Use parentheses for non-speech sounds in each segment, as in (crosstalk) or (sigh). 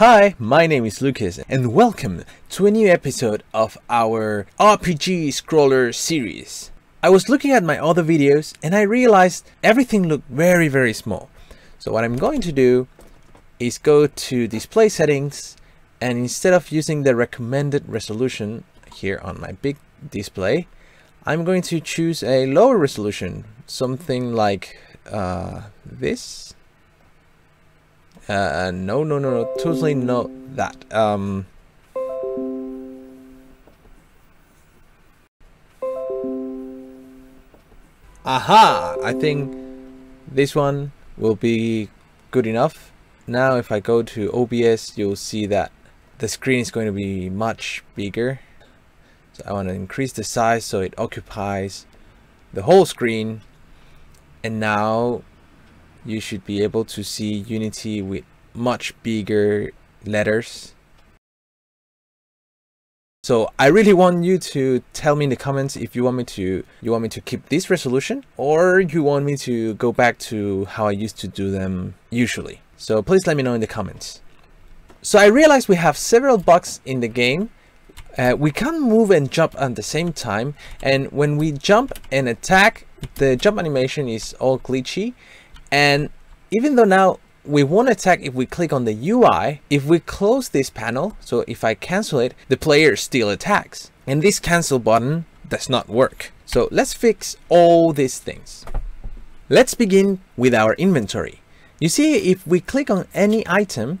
Hi, my name is Lucas and welcome to a new episode of our RPG Scroller series. I was looking at my other videos and I realized everything looked very very small. So what I'm going to do is go to display settings and instead of using the recommended resolution here on my big display, I'm going to choose a lower resolution, something like uh, this uh, no, no, no, no, totally not that. Um, aha! I think this one will be good enough. Now if I go to OBS, you'll see that the screen is going to be much bigger. So I want to increase the size so it occupies the whole screen. And now you should be able to see Unity with much bigger letters. So I really want you to tell me in the comments if you want me to you want me to keep this resolution or you want me to go back to how I used to do them usually. So please let me know in the comments. So I realized we have several bugs in the game. Uh, we can't move and jump at the same time and when we jump and attack the jump animation is all glitchy and even though now we won't attack if we click on the UI, if we close this panel, so if I cancel it, the player still attacks. And this cancel button does not work. So let's fix all these things. Let's begin with our inventory. You see, if we click on any item,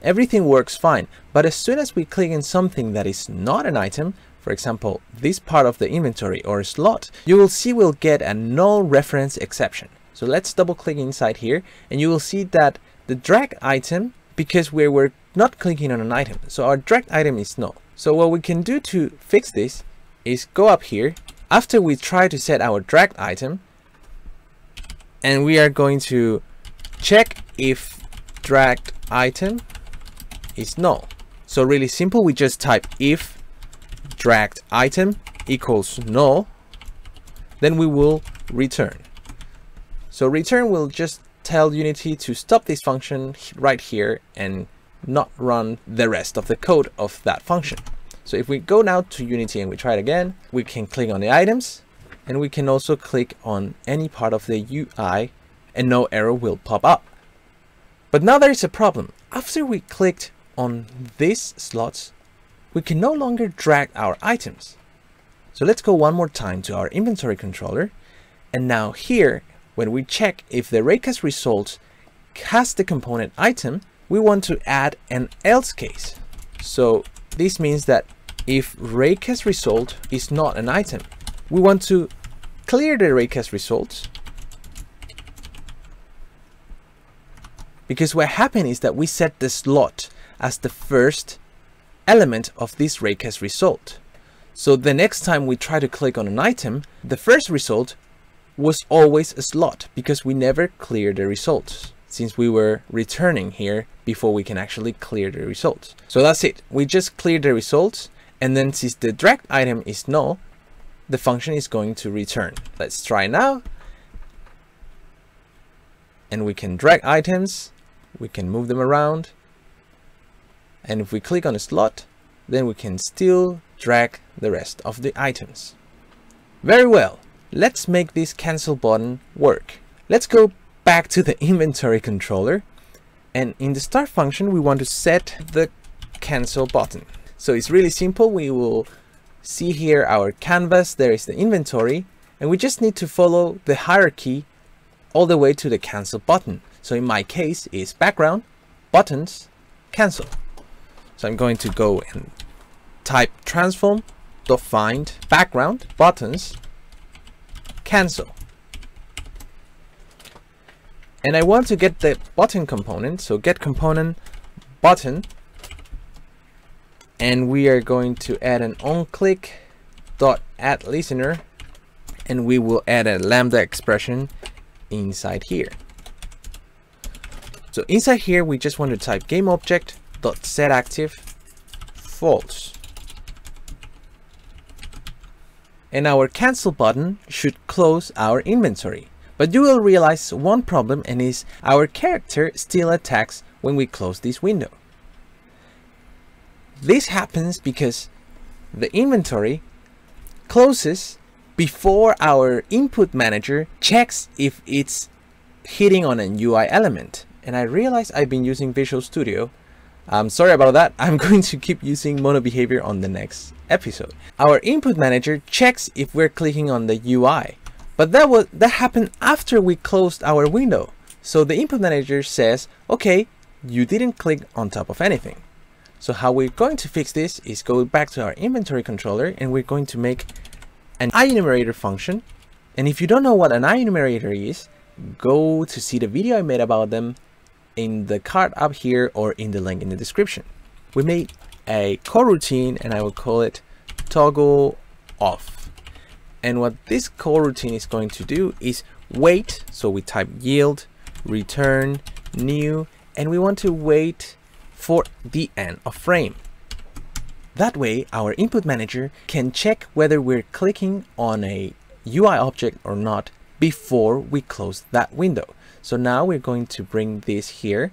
everything works fine. But as soon as we click on something that is not an item, for example, this part of the inventory or slot, you will see we'll get a null reference exception. So let's double click inside here and you will see that the drag item, because we were not clicking on an item, so our drag item is null. So what we can do to fix this is go up here after we try to set our drag item and we are going to check if dragged item is null. So really simple, we just type if dragged item equals null, then we will return. So return will just tell Unity to stop this function right here and not run the rest of the code of that function. So if we go now to Unity and we try it again, we can click on the items and we can also click on any part of the UI and no error will pop up. But now there is a problem. After we clicked on these slots, we can no longer drag our items. So let's go one more time to our inventory controller. And now here when we check if the raycast result has the component item, we want to add an else case. So this means that if raycast result is not an item, we want to clear the raycast results because what happened is that we set the slot as the first element of this raycast result. So the next time we try to click on an item, the first result was always a slot because we never cleared the results since we were returning here before we can actually clear the results. So that's it. We just clear the results and then since the drag item is null, the function is going to return. Let's try now. And we can drag items, we can move them around. And if we click on a slot, then we can still drag the rest of the items. Very well. Let's make this cancel button work. Let's go back to the (laughs) inventory controller and in the start function we want to set the cancel button. So it's really simple. We will see here our canvas, there is the inventory and we just need to follow the hierarchy all the way to the cancel button. So in my case is background, buttons, cancel. So I'm going to go and type transform dot find background buttons cancel. And I want to get the button component, so get component button. And we are going to add an onClick dot add listener and we will add a lambda expression inside here. So inside here, we just want to type game object dot set active false and our cancel button should close our inventory. But you will realize one problem and is our character still attacks when we close this window. This happens because the inventory closes before our input manager checks if it's hitting on a UI element. And I realize I've been using Visual Studio. I'm sorry about that. (laughs) I'm going to keep using MonoDevelop on the next episode. Our input manager checks if we're clicking on the UI, but that was that happened after we closed our window. So the input manager says, okay, you didn't click on top of anything. So how we're going to fix this is go back to our inventory controller and we're going to make an IEnumerator function. And if you don't know what an IEnumerator is, go to see the video I made about them in the card up here or in the link in the description. We made a coroutine and I will call it toggle off. And what this coroutine is going to do is wait. So we type yield, return, new, and we want to wait for the end of frame. That way, our input manager can check whether we're clicking on a UI object or not before we close that window. So now we're going to bring this here.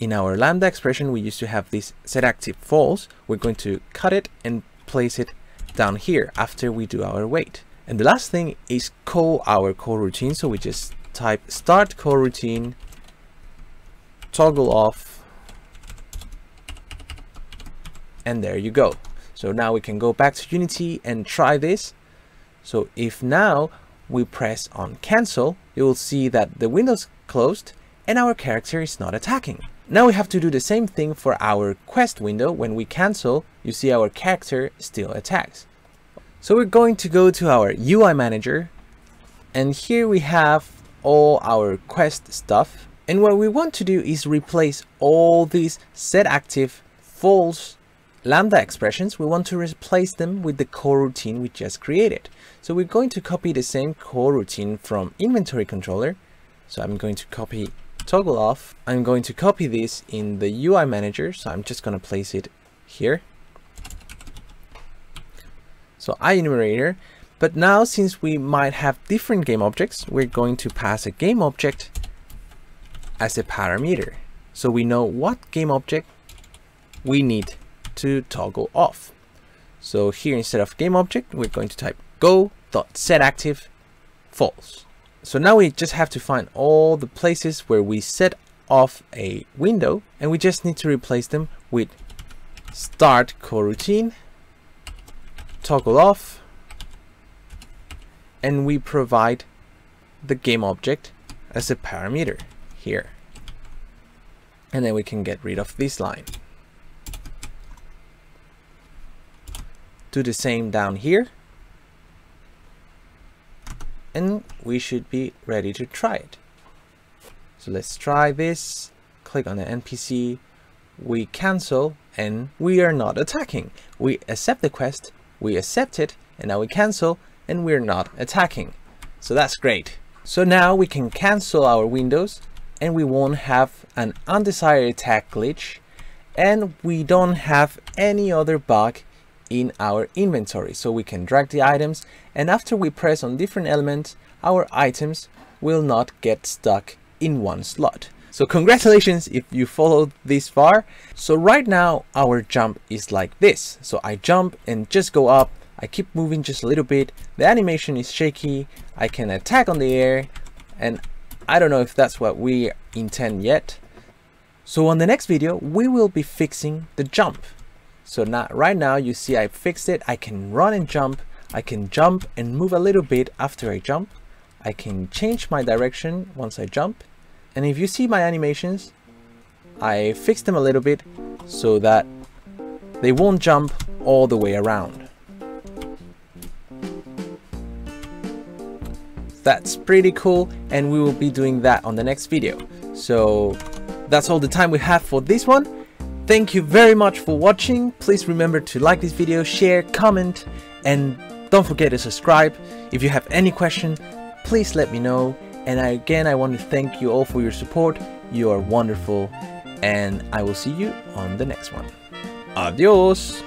In our Lambda expression, we used to have this set active false. We're going to cut it and place it down here after we do our wait. And the last thing is call our coroutine. So we just type start coroutine, toggle off, and there you go. So now we can go back to Unity and try this. So if now we press on cancel, you will see that the window's closed and our character is not attacking. Now we have to do the same thing for our quest window. When we cancel, you see our character still attacks. So we're going to go to our UI manager and here we have all our quest stuff. And what we want to do is replace all these set active false lambda expressions, we want to replace them with the coroutine we just created. So we're going to copy the same coroutine from inventory controller. So I'm going to copy toggle off. I'm going to copy this in the UI manager. So I'm just going to place it here. So IEnumerator. But now since we might have different game objects, we're going to pass a game object as a parameter. So we know what game object we need to toggle off. So here instead of game object, we're going to type go.setActive false. So now we just have to find all the places where we set off a window and we just need to replace them with start coroutine, toggle off, and we provide the game object as a parameter here. And then we can get rid of this line. Do the same down here. And we should be ready to try it. So let's try this. Click on the npc we cancel and we are not attacking. We accept the quest. We accept it. And now we cancel and we're not attacking. So that's great. So now we can cancel our windows and we won't have an undesired attack glitch. And we don't have any other bug in our inventory so we can drag the items and after we press on different elements our items will not get stuck in one slot. So congratulations if you followed this far. So right now our jump is like this. So I jump and just go up. I keep moving just a little bit. The animation is shaky. I can attack on the air and I don't know if that's what we intend yet. So on the next video, we will be fixing the jump. So now, right now you see I fixed it. I can run and jump. I can jump and move a little bit after I jump. I can change my direction once I jump. And if you see my animations, I fixed them a little bit so that they won't jump all the way around. That's pretty cool and we will be doing that on the next video. So that's all the time we have for this one. Thank you very much for watching. Please remember to like this video, share, comment, and don't forget to subscribe. If you have any question, please let me know. And I, again, I want to thank you all for your support. You are wonderful. And I will see you on the next one. Adios!